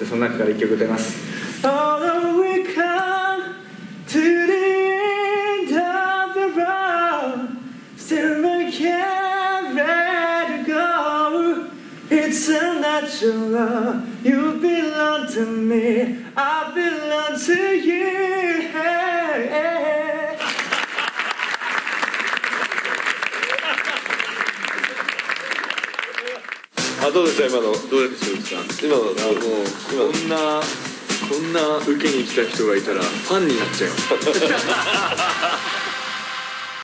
でその中から一曲歌います Although we come to the end of the road Still I can't let go It's a natural love You belong to me I belong to you「あどうでした今のどうでした今のもう今こんなそんな受けに来た人がいたらファンになっちゃう